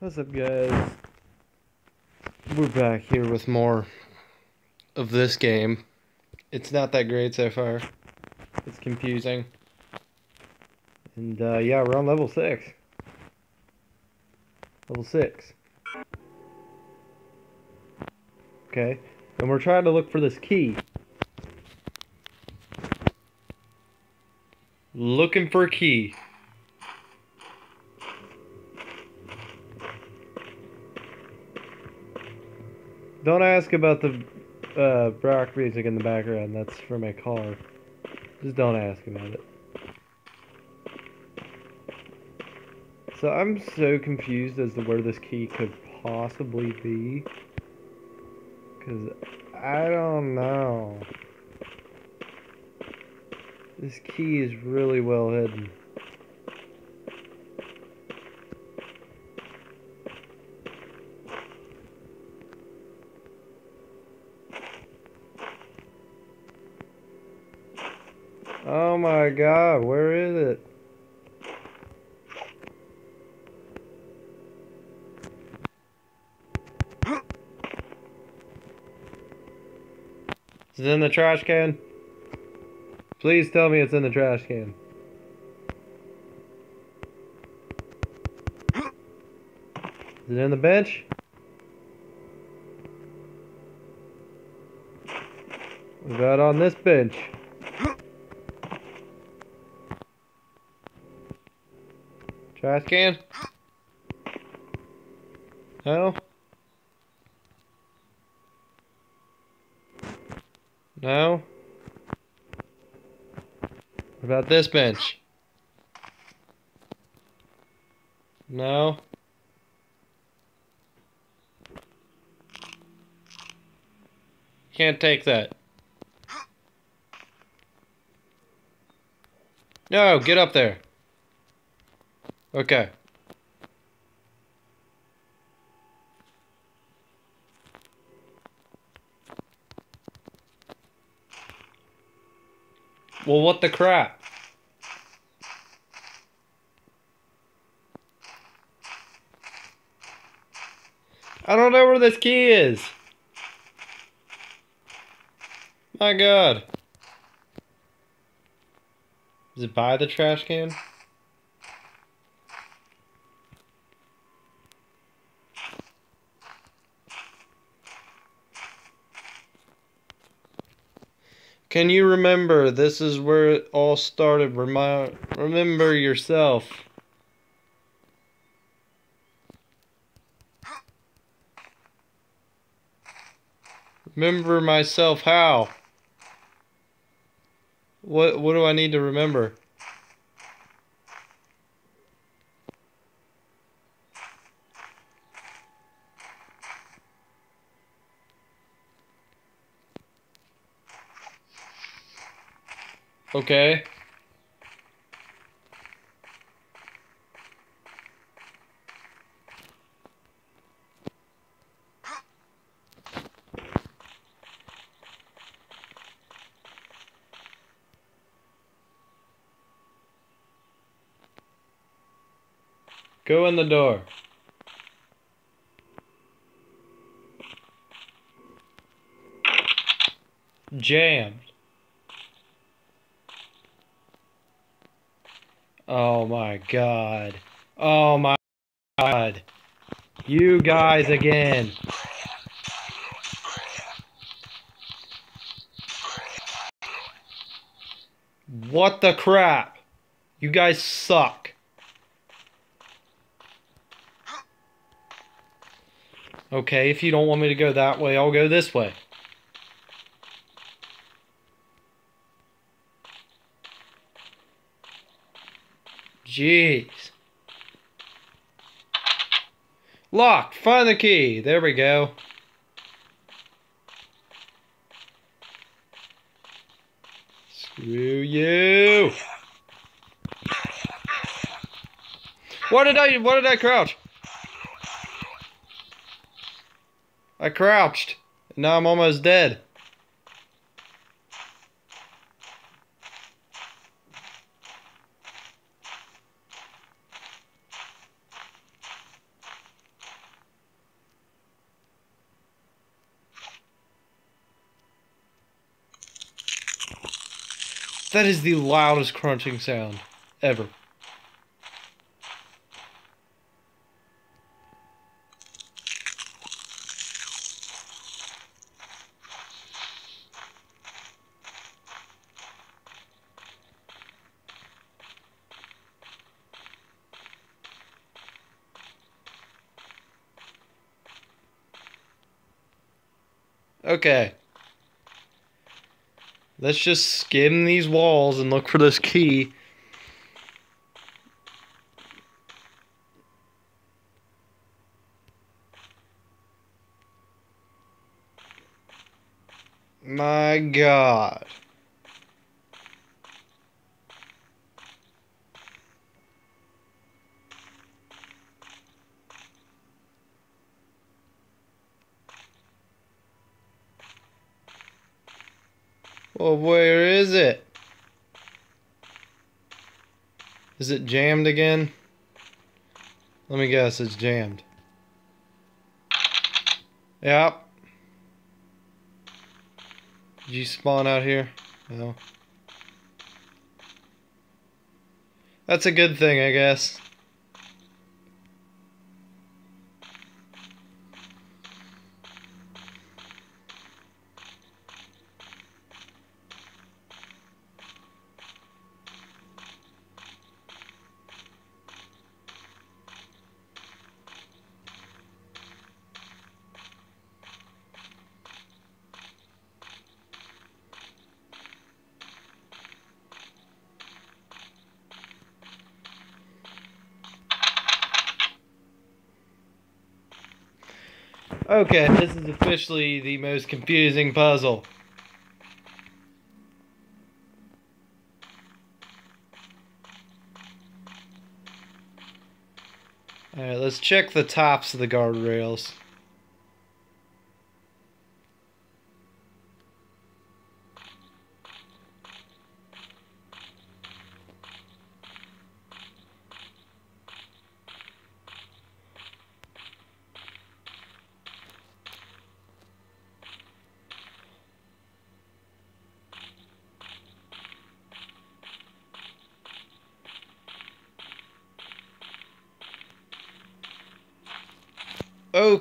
What's up, guys? We're back here with more of this game. It's not that great so far. It's confusing. And, uh, yeah, we're on level 6. Level 6. Okay. And we're trying to look for this key. Looking for a key. Don't ask about the uh, rock music in the background. That's for my car. Just don't ask about it. So I'm so confused as to where this key could possibly be. Because I don't know. This key is really well hidden. Oh my god, where is it? Is it in the trash can? Please tell me it's in the trash can. Is it in the bench? What about on this bench? Trash can? No? No? What about this bench? No? Can't take that. No, get up there. Okay. Well, what the crap? I don't know where this key is. My god. Is it by the trash can? Can you remember this is where it all started? Remind, remember yourself. Remember myself how? What what do I need to remember? Okay. Go in the door. Jammed. Oh my god. Oh my god. You guys again. What the crap? You guys suck. Okay, if you don't want me to go that way, I'll go this way. Jeez. Locked. Find the key. There we go. Screw you. What did I what did I crouch? I crouched. And Now I'm almost dead. That is the loudest crunching sound ever. Okay. Let's just skim these walls and look for this key. My god. Oh, well, where is it? Is it jammed again? Let me guess, it's jammed. Yep. Did you spawn out here? No. That's a good thing, I guess. Okay, this is officially the most confusing puzzle. Alright, let's check the tops of the guardrails.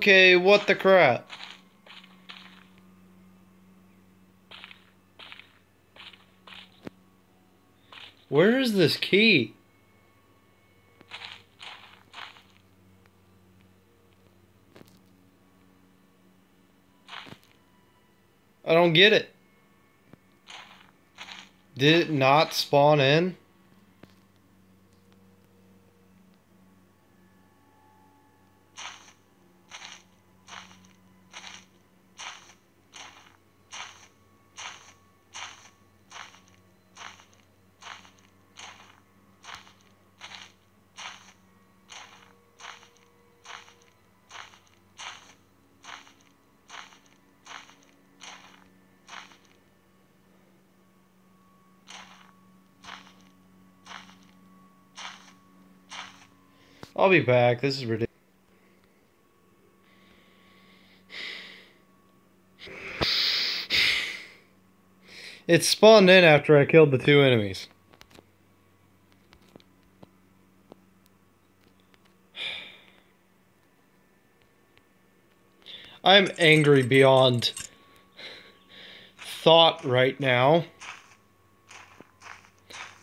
Okay, what the crap? Where is this key? I don't get it. Did it not spawn in? I'll be back. This is ridiculous. It spawned in after I killed the two enemies. I'm angry beyond thought right now.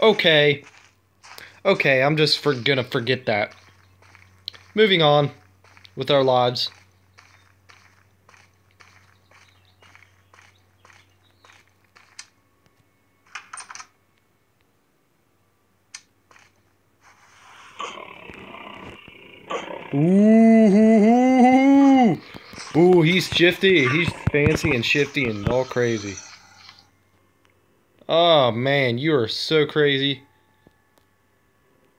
Okay. Okay, I'm just for gonna forget that. Moving on with our lives. Ooh, ooh, ooh, he's shifty. He's fancy and shifty and all crazy. Oh man, you are so crazy.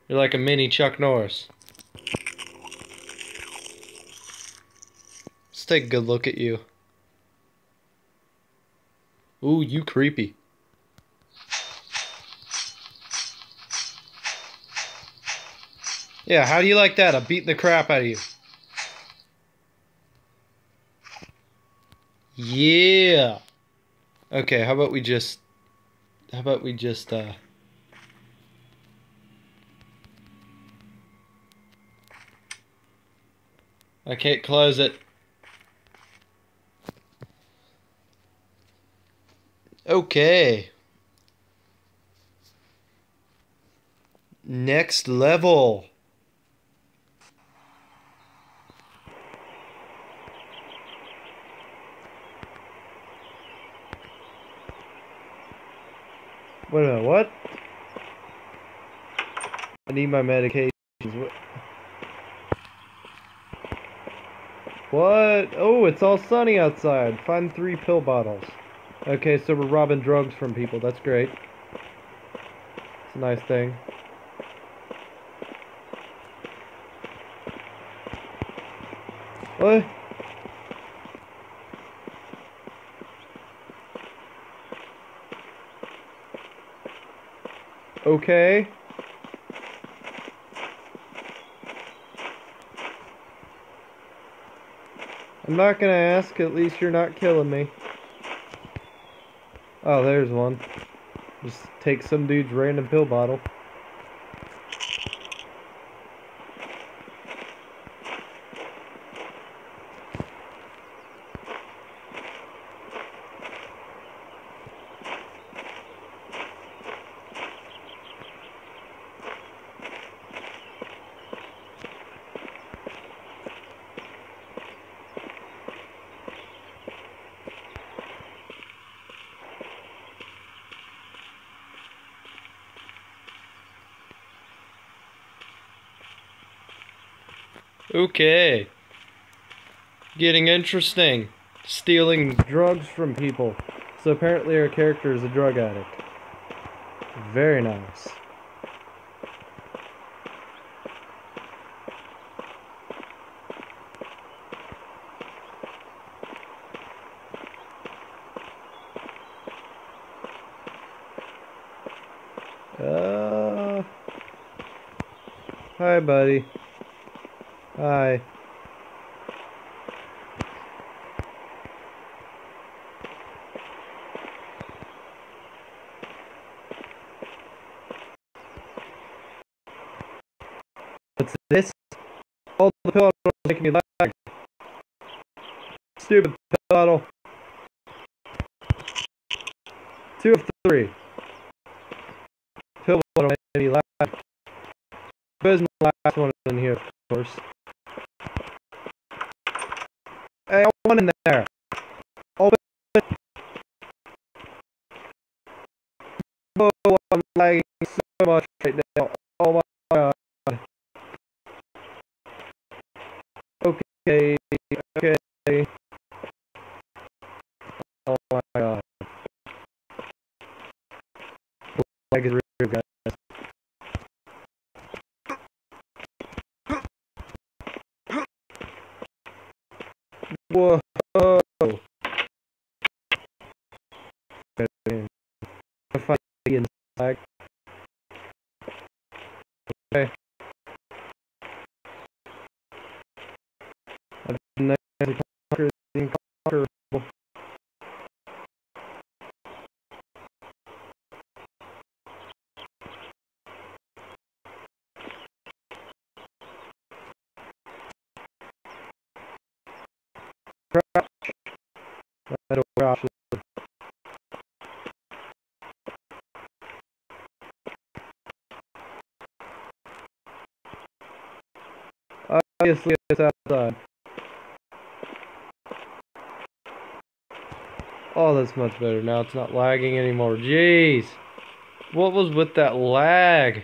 You're like a mini Chuck Norris. Take a good look at you. Ooh, you creepy. Yeah, how do you like that? I'm beating the crap out of you. Yeah. Okay, how about we just how about we just uh I can't close it. Okay. Next level. Wait a minute, what? I need my medications. What? What? Oh, it's all sunny outside. Find three pill bottles. Okay, so we're robbing drugs from people. That's great. It's a nice thing. What? Okay. I'm not gonna ask, at least you're not killing me. Oh, there's one. Just take some dude's random pill bottle. Okay. Getting interesting. Stealing drugs from people. So apparently our character is a drug addict. Very nice. Uh, hi, buddy. Hi. What's this? All the pill bottles making me lag. Stupid bottle. Two of three. Pill bottle making me lag. Where's my last one in here, of course? Hey, I want in there. Open. Oh, I'm lagging so much right now. Oh my god. Okay, okay. Oh my god. Lag is real, guys. Whoa. If I get lag. Okay. I've been there to conquer the inconquerable. Crouch. That'll crouch. Obviously, it's outside. Oh, that's much better. Now it's not lagging anymore. Jeez. What was with that lag?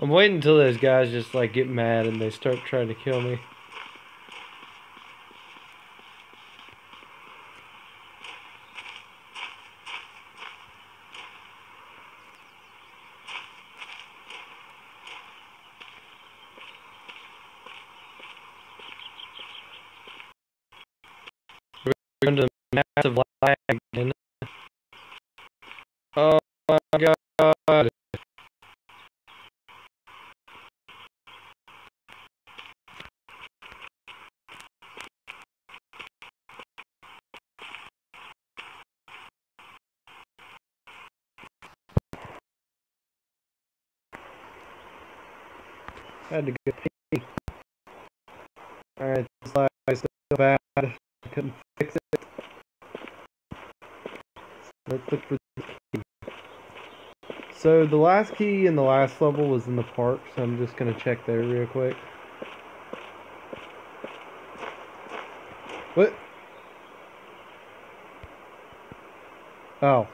I'm waiting until those guys just like get mad and they start trying to kill me. We're going to massive lag again. Had to go pee. Alright, this lag is so bad. I couldn't fix it. Let's look for the key. So the last key in the last level was in the park, so I'm just gonna check there real quick. What? Oh.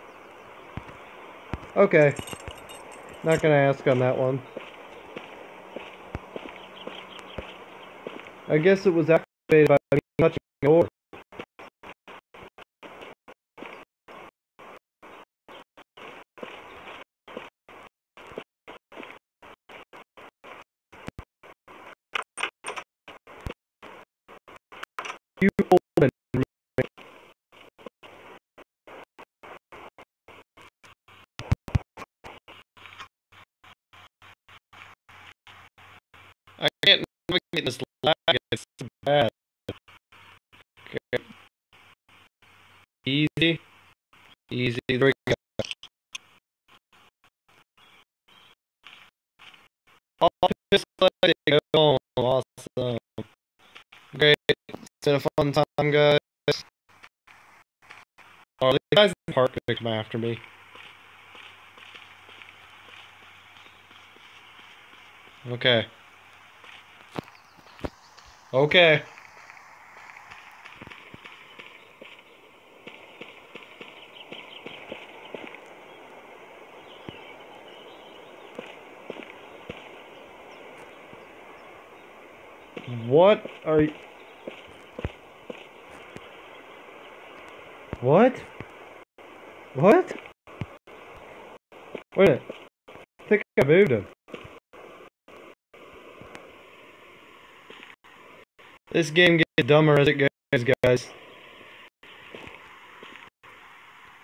Okay. Not gonna ask on that one. I guess it was activated by me touching the door. You hold and I can't navigate this lag. It's so bad. Okay. Easy. Easy. There we go. Oh, just let it go. Awesome. Great. It's been a fun time, guys. Oh, the guys in the park are come after me. Okay. Okay. What are you... What? What? Wait a minute. I think I moved him. This game gets dumber as it goes, guys.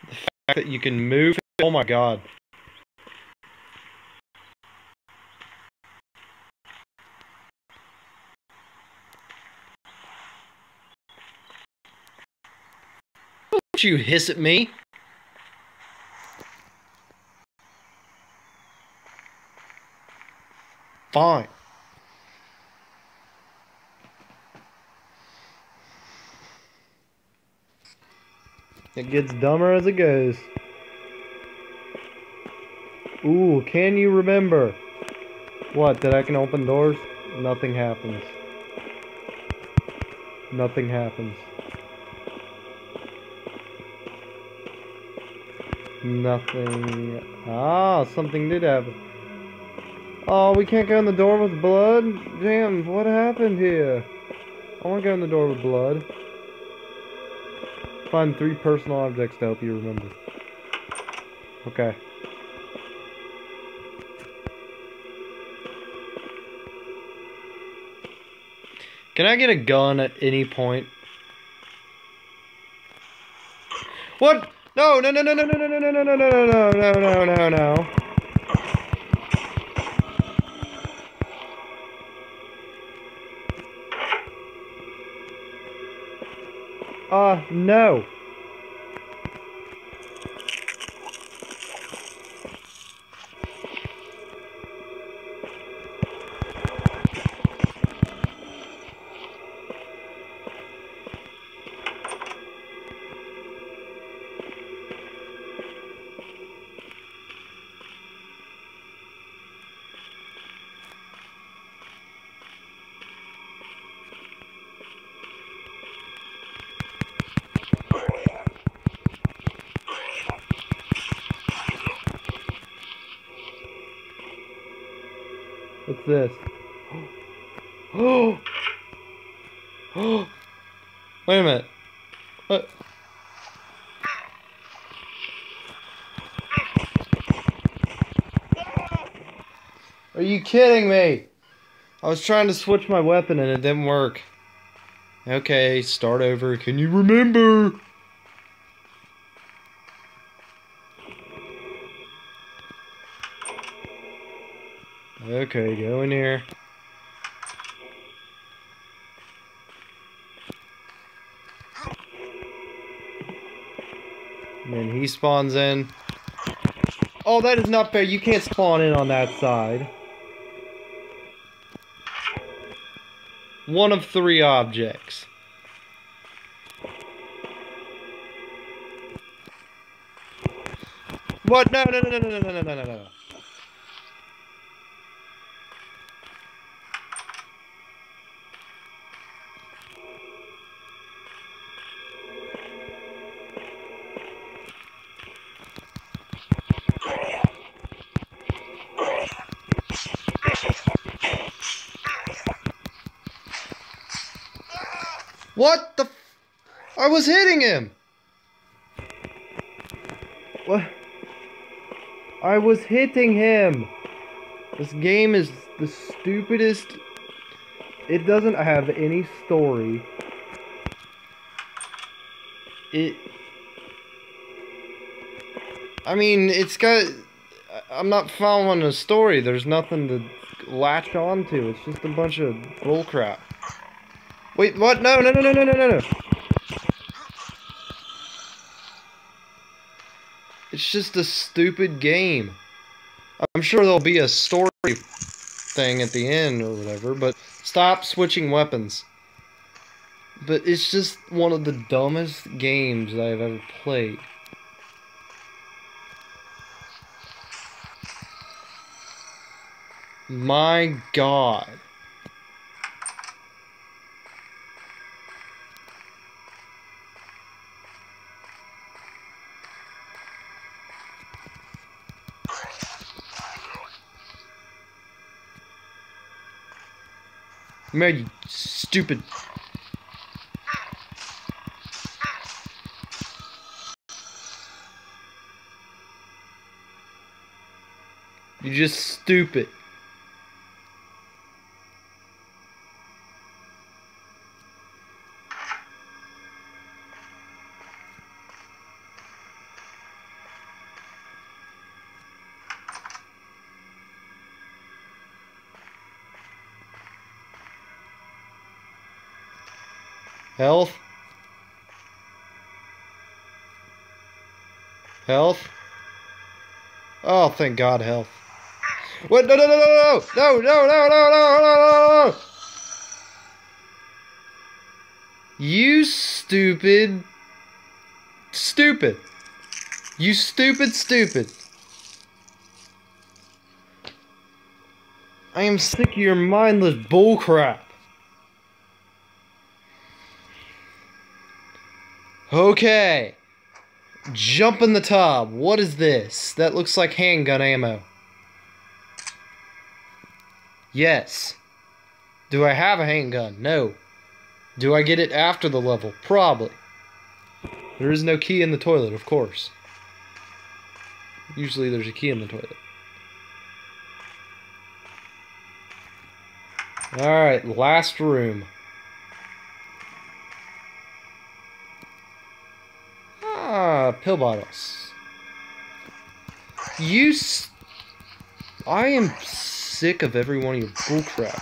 The fact that you can move, oh my god. Don't you hiss at me. Fine. It gets dumber as it goes. Ooh, can you remember? What, that I can open doors? Nothing happens. Nothing happens. Nothing. Ah, something did happen. Oh, we can't go in the door with blood? Damn, what happened here? I want to go in the door with blood. Find three personal objects to help you remember. Okay. Can I get a gun at any point? What? No, no, no, no, no, no, no, no, no, no, no, no, no, no, no, no, no. Uh, no. Wait a minute. What? Are you kidding me? I was trying to switch my weapon and it didn't work. Okay, start over. Can you remember? Okay, go in here. spawns in. Oh, that is not fair. You can't spawn in on that side. One of three objects. What? No, no, no, no, no, no, no, no, no. What the? F I was hitting him. What? I was hitting him. This game is the stupidest. It doesn't have any story. It. I mean, it's got. I'm not following a story. There's nothing to latch onto. It's just a bunch of bullcrap. Wait, what? No, no, no, no, no, no, no, no. It's just a stupid game. I'm sure there'll be a story thing at the end or whatever, but stop switching weapons. But it's just one of the dumbest games I've ever played. My god. Man, you stupid. You're just stupid. Thank God, health. What? No, no, no, no, no, no, no, no, no, no, no, no. You stupid, stupid. You stupid, stupid. I am sick of your mindless bullcrap. Okay. Jump in the tub. What is this? That looks like handgun ammo. Yes. Do I have a handgun? No. Do I get it after the level? Probably. There is no key in the toilet, of course. Usually there's a key in the toilet. Alright, last room. Ah, pill bottles. You I am sick of every one of your bullcrap.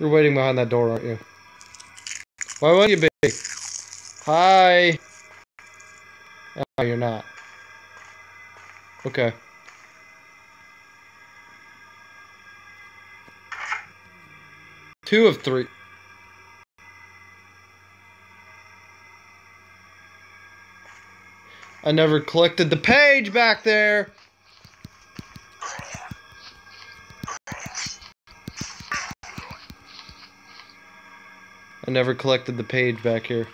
You're waiting behind that door, aren't you? Why would you be? Hi. Oh, you're not. Okay. Two of three. I never collected the page back there. I never collected the page back here.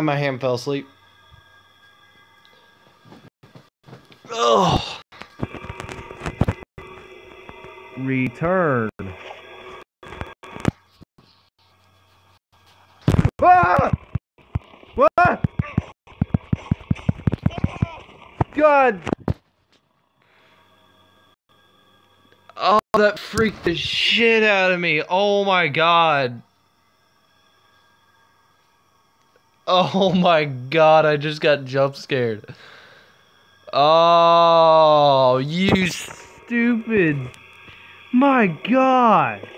Ah, my hand fell asleep. Oh. Return. Ah! What? God. Oh, that freaked the shit out of me. Oh my god. Oh my god, I just got jump scared. Oh, you. Stupid. My God.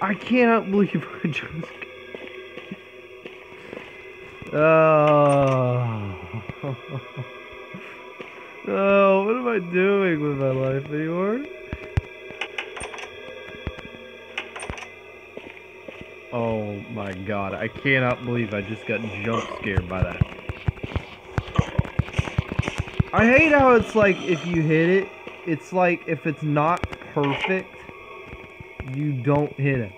I cannot believe I just. Oh. oh, what am I doing with my life anymore? Oh my god, I cannot believe I just got jump scared by that. I hate how it's like if you hit it, it's like if it's not perfect, you don't hit it.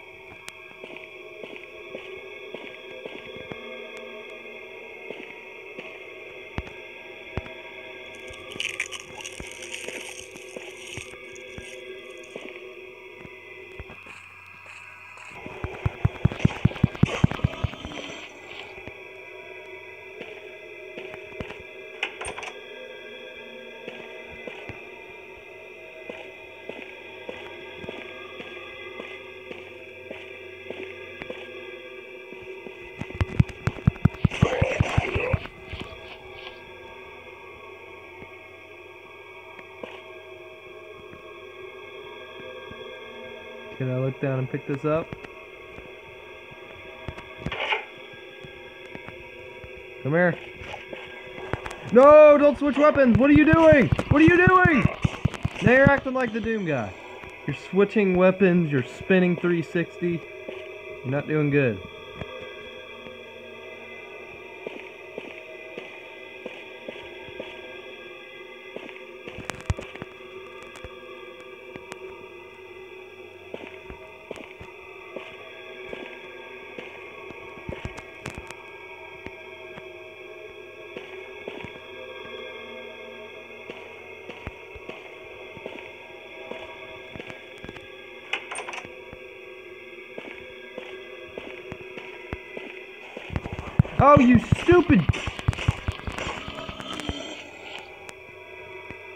Can I look down and pick this up? Come here. No, don't switch weapons. What are you doing? What are you doing? Now you're acting like the Doom guy. You're switching weapons. You're spinning 360. You're not doing good. Oh, you stupid!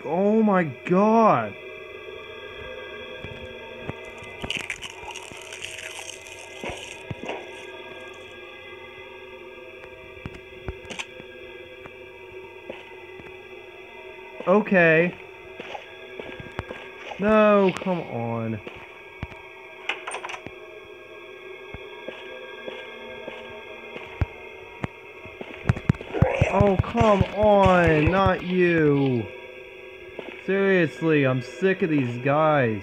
Oh my god! Okay. No, come on. Come on, not you. Seriously, I'm sick of these guys.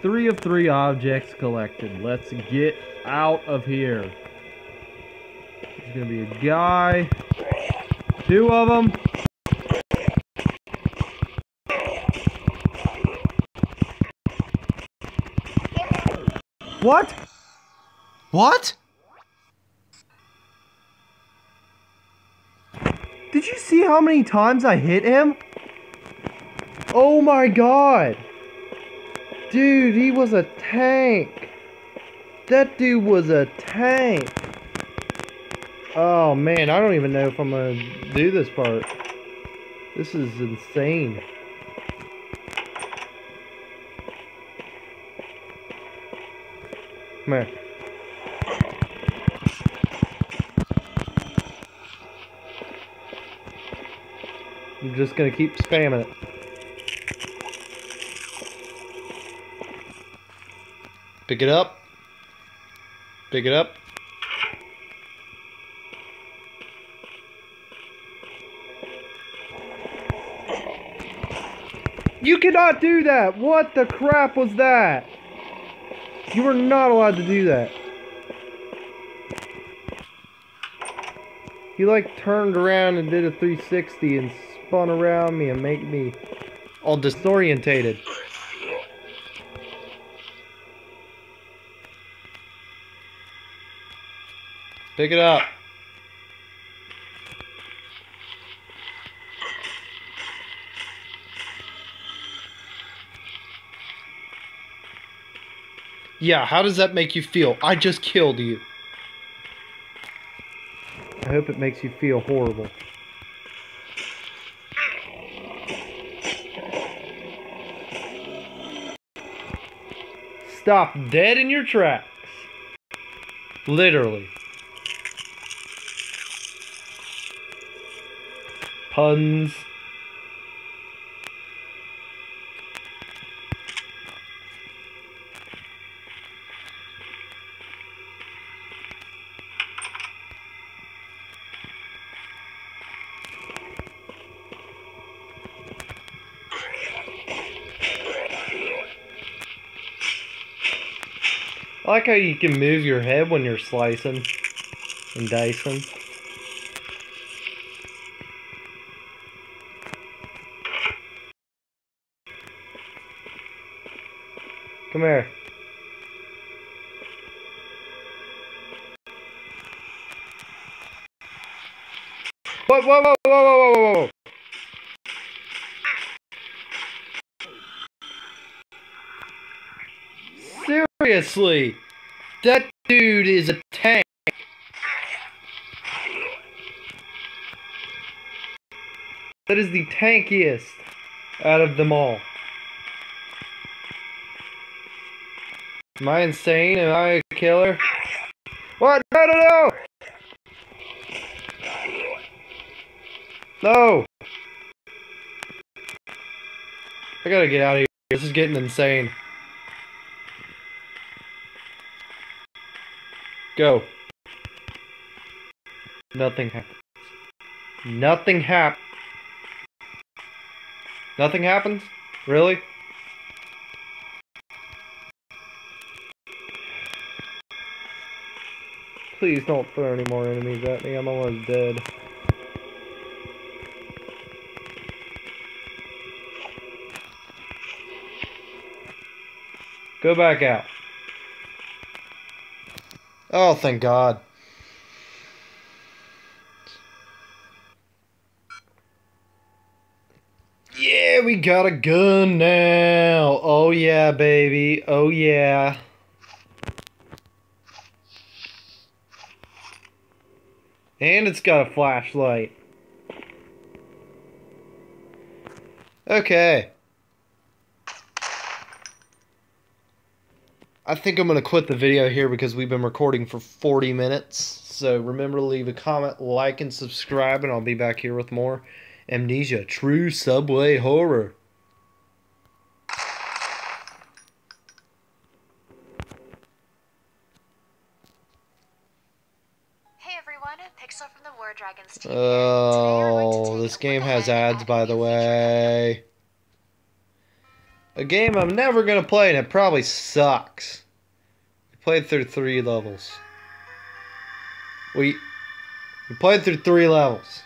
Three of three objects collected. Let's get out of here. There's gonna be a guy. Two of them. What? What? Did you see how many times I hit him? Oh my god. Dude, he was a tank. That dude was a tank. Oh man, I don't even know if I'm gonna do this part. This is insane. Come here. Just gonna keep spamming it. Pick it up. Pick it up. You cannot do that! What the crap was that? You were not allowed to do that. He like turned around and did a 360 and spun around me and make me All disorientated. Pick it up. Yeah, how does that make you feel? I just killed you. I hope it makes you feel horrible. Stop dead in your tracks. Literally. Puns. Like how you can move your head when you're slicing and dicing. Come here. Whoa, whoa, whoa, whoa, whoa, whoa, whoa. Seriously, that dude is a tank. That is the tankiest out of them all. Am I insane? Am I a killer? What? No, no, no! No! I gotta get out of here. This is getting insane. Go. Nothing happens. Nothing hap. Nothing happens? Really? Please don't throw any more enemies at me. I'm almost dead. Go back out. Oh, thank God. Yeah, we got a gun now. Oh, yeah, baby. Oh, yeah. And it's got a flashlight. Okay. I think I'm going to quit the video here because we've been recording for 40 minutes. So remember to leave a comment, like, and subscribe, and I'll be back here with more Amnesia True Subway Horror. Hey everyone, Pixel from the War Dragons team. here. Today we're going to Oh, this game has ads, by the way. A game I'm never going to play, and it probably sucks. We played through three levels. We, we played through three levels.